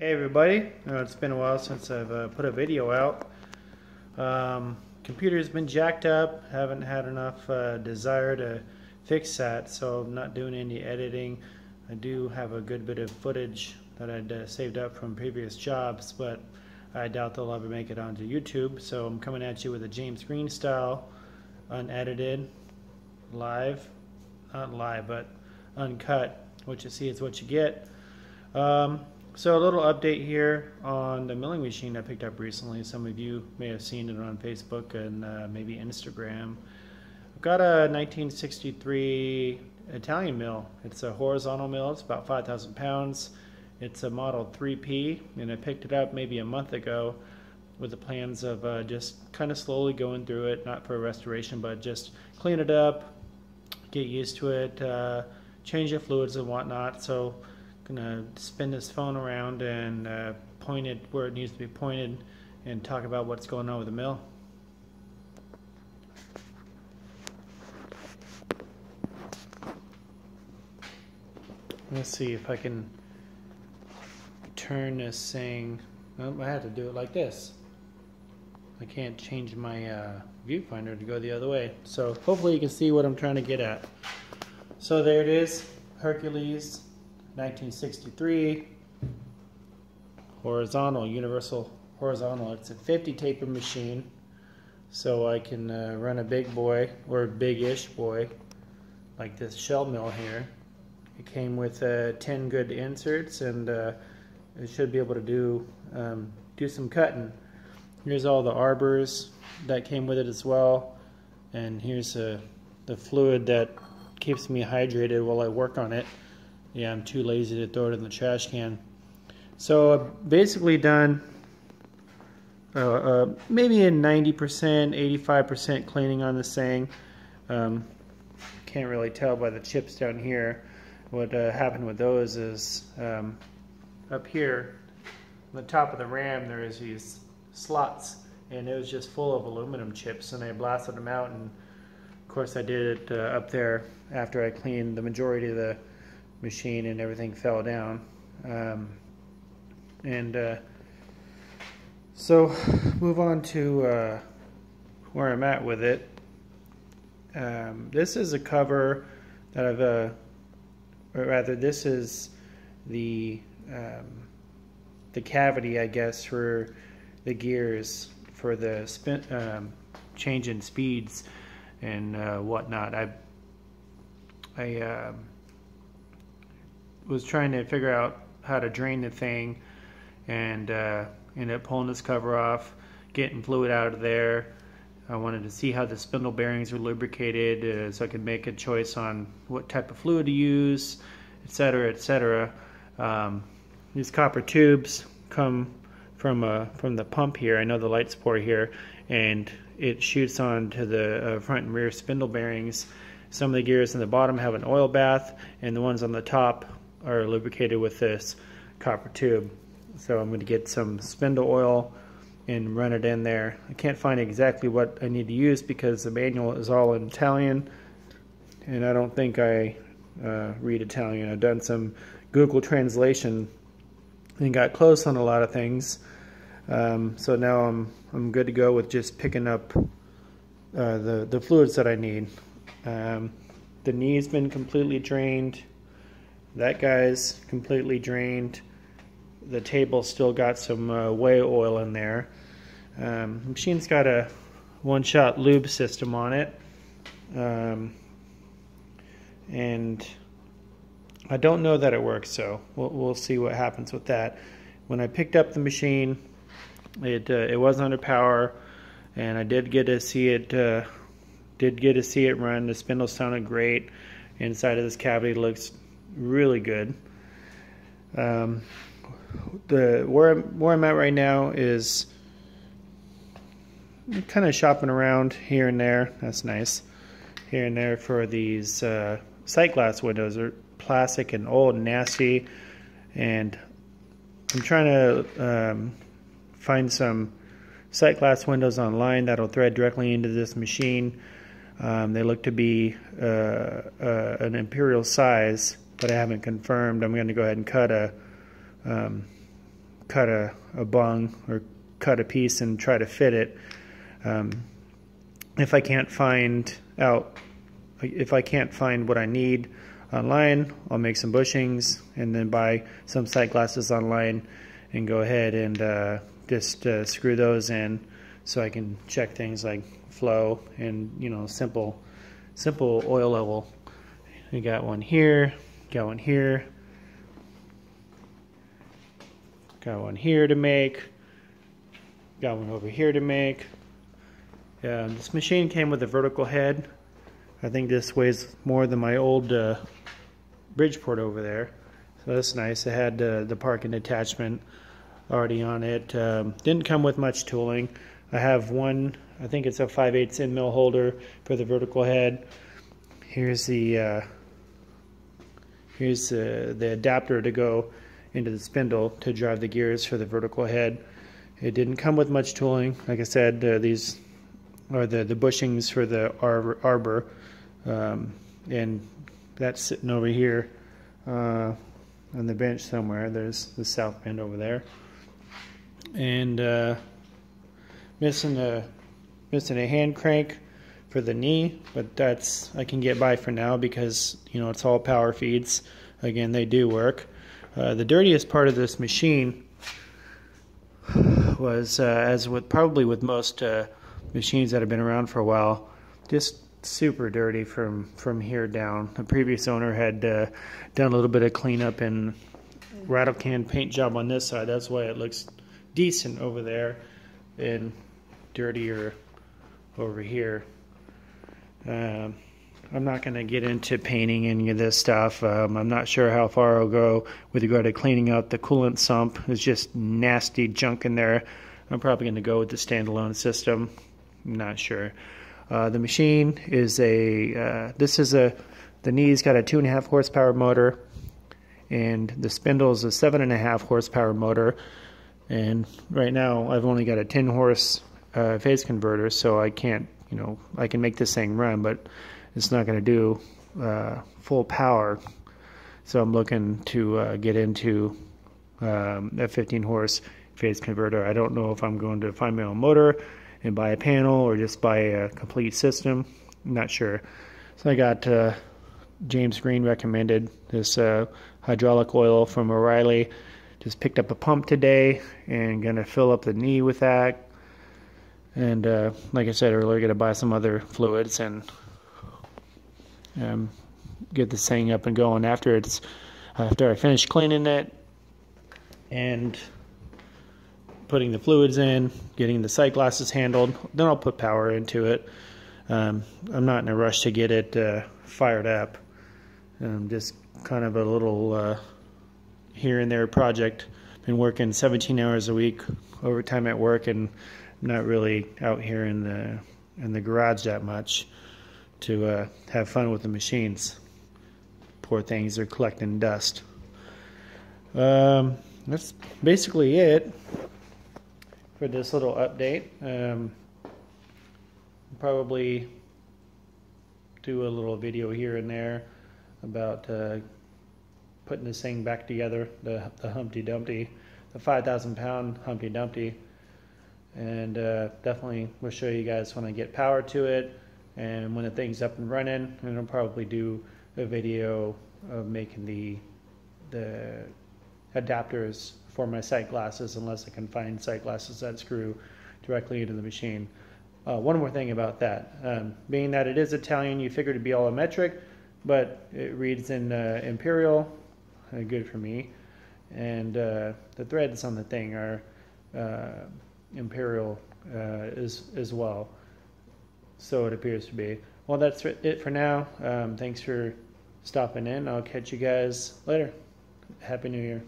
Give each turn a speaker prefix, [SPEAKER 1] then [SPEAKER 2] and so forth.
[SPEAKER 1] Hey everybody, uh, it's been a while since I've uh, put a video out. Um, computer's been jacked up, haven't had enough uh, desire to fix that, so I'm not doing any editing. I do have a good bit of footage that I'd uh, saved up from previous jobs, but I doubt they'll ever make it onto YouTube, so I'm coming at you with a James Green style, unedited, live, not live, but uncut. What you see is what you get. Um, so a little update here on the milling machine I picked up recently. Some of you may have seen it on Facebook and uh, maybe Instagram. I've got a 1963 Italian mill. It's a horizontal mill. It's about 5,000 pounds. It's a Model 3P, and I picked it up maybe a month ago with the plans of uh, just kind of slowly going through it, not for restoration, but just clean it up, get used to it, uh, change the fluids and whatnot. So gonna spin this phone around and uh, point it where it needs to be pointed and talk about what's going on with the mill. Let's see if I can turn this thing. Oh, I have to do it like this. I can't change my uh, viewfinder to go the other way. So hopefully you can see what I'm trying to get at. So there it is, Hercules 1963 horizontal universal horizontal it's a 50 taper machine. So I can uh, run a big boy or big-ish boy like this shell mill here. It came with uh, 10 good inserts and uh, it should be able to do um, do some cutting. Here's all the arbors that came with it as well. And here's uh, the fluid that keeps me hydrated while I work on it yeah, I'm too lazy to throw it in the trash can. So I've basically done uh, uh, maybe a 90%, 85% cleaning on this thing. Um, can't really tell by the chips down here. What uh, happened with those is um, up here, on the top of the ram, there is these slots, and it was just full of aluminum chips, and I blasted them out, and of course I did it uh, up there after I cleaned the majority of the machine and everything fell down. Um, and uh, so move on to uh, where I'm at with it. Um, this is a cover that I've, uh, or rather this is the um, the cavity I guess for the gears for the spin, um, change in speeds and uh, whatnot. I I um, was trying to figure out how to drain the thing and uh, ended up pulling this cover off, getting fluid out of there. I wanted to see how the spindle bearings were lubricated uh, so I could make a choice on what type of fluid to use, etc., etc. Um, these copper tubes come from uh, from the pump here. I know the light support here, and it shoots onto the uh, front and rear spindle bearings. Some of the gears in the bottom have an oil bath, and the ones on the top are lubricated with this copper tube. So I'm going to get some spindle oil and run it in there. I can't find exactly what I need to use because the manual is all in Italian and I don't think I uh, read Italian. I've done some Google translation and got close on a lot of things. Um, so now I'm I'm good to go with just picking up uh, the the fluids that I need. Um, the knee's been completely drained. That guy's completely drained. The table still got some uh, way oil in there. Um, the machine's got a one-shot lube system on it. Um, and I don't know that it works, so we'll, we'll, see what happens with that. When I picked up the machine, it uh, it was under power, and I did get to see it uh, did get to see it run. The spindle sounded great. Inside of this cavity looks really good. Um, the where I'm, where I'm at right now is kind of shopping around here and there. That's nice. Here and there for these uh, sight glass windows. They're plastic and old and nasty. And I'm trying to um, find some sight glass windows online that'll thread directly into this machine. Um, they look to be uh, uh, an imperial size but I haven't confirmed. I'm going to go ahead and cut a um, cut a, a bung or cut a piece and try to fit it. Um, if I can't find out, if I can't find what I need online, I'll make some bushings and then buy some sight glasses online and go ahead and uh, just uh, screw those in so I can check things like flow and you know simple simple oil level. We got one here, got one here, got one here to make, got one over here to make. Yeah, this machine came with a vertical head. I think this weighs more than my old uh, Bridgeport over there. So that's nice. It had uh, the parking attachment already on it. Um, didn't come with much tooling. I have one, I think it's a 5 8 end mill holder for the vertical head. Here's the uh, here's uh, the adapter to go into the spindle to drive the gears for the vertical head. It didn't come with much tooling. Like I said, uh, these are the, the bushings for the arbor, arbor. Um, and that's sitting over here uh, on the bench somewhere. There's the south bend over there. And uh, missing a missing a hand crank for the knee, but that's I can get by for now because you know it's all power feeds. Again, they do work. Uh, the dirtiest part of this machine was, uh, as with probably with most uh, machines that have been around for a while, just super dirty from from here down. The previous owner had uh, done a little bit of cleanup and rattle can paint job on this side. That's why it looks decent over there and dirtier over here. Um, I'm not going to get into painting any of this stuff. Um, I'm not sure how far I'll go with regard to cleaning out the coolant sump. There's just nasty junk in there. I'm probably going to go with the standalone system. I'm not sure. Uh, the machine is a, uh, this is a, the knee's got a two and a half horsepower motor and the spindle is a seven and a half horsepower motor. And right now I've only got a 10 horse uh, phase converter, so I can't, you know, I can make this thing run, but it's not going to do uh, full power. So I'm looking to uh, get into um, a 15 horse phase converter. I don't know if I'm going to find my own motor and buy a panel or just buy a complete system. I'm not sure. So I got uh, James Green recommended this uh, hydraulic oil from O'Reilly. Just picked up a pump today and gonna fill up the knee with that. And uh, like I said earlier, gonna buy some other fluids and um, get this thing up and going after it's after I finish cleaning it and putting the fluids in, getting the sight glasses handled. Then I'll put power into it. Um, I'm not in a rush to get it uh, fired up. Um, just kind of a little uh, here and there project. Been working 17 hours a week overtime at work, and not really out here in the in the garage that much to uh, have fun with the machines. Poor things they're collecting dust. Um, that's basically it for this little update. Um, probably do a little video here and there about uh, putting this thing back together, the, the Humpty Dumpty, the 5,000 pound Humpty Dumpty. And uh, definitely we'll show you guys when I get power to it and when the thing's up and running. And I'll probably do a video of making the, the adapters for my sight glasses unless I can find sight glasses that screw directly into the machine. Uh, one more thing about that. Um, being that it is Italian, you figure to be all metric, but it reads in uh, imperial, uh, good for me. And uh, the threads on the thing are uh, imperial uh, as, as well. So it appears to be. Well, that's it for now. Um, thanks for stopping in. I'll catch you guys later. Happy New Year.